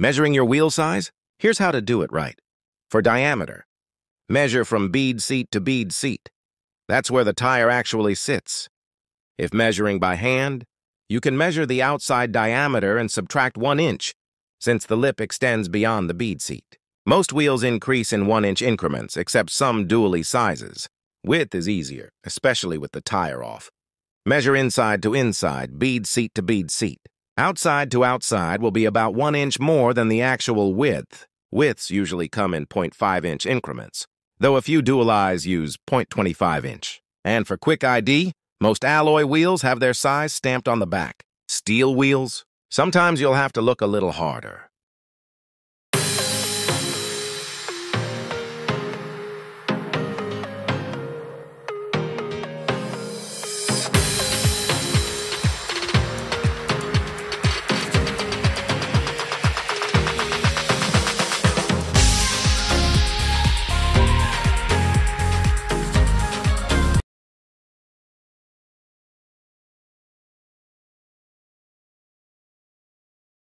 Measuring your wheel size? Here's how to do it right. For diameter, measure from bead seat to bead seat. That's where the tire actually sits. If measuring by hand, you can measure the outside diameter and subtract one inch, since the lip extends beyond the bead seat. Most wheels increase in one-inch increments, except some dually sizes. Width is easier, especially with the tire off. Measure inside to inside, bead seat to bead seat. Outside to outside will be about one inch more than the actual width. Widths usually come in 0.5 inch increments, though a few duallys use 0.25 inch. And for quick ID, most alloy wheels have their size stamped on the back. Steel wheels? Sometimes you'll have to look a little harder.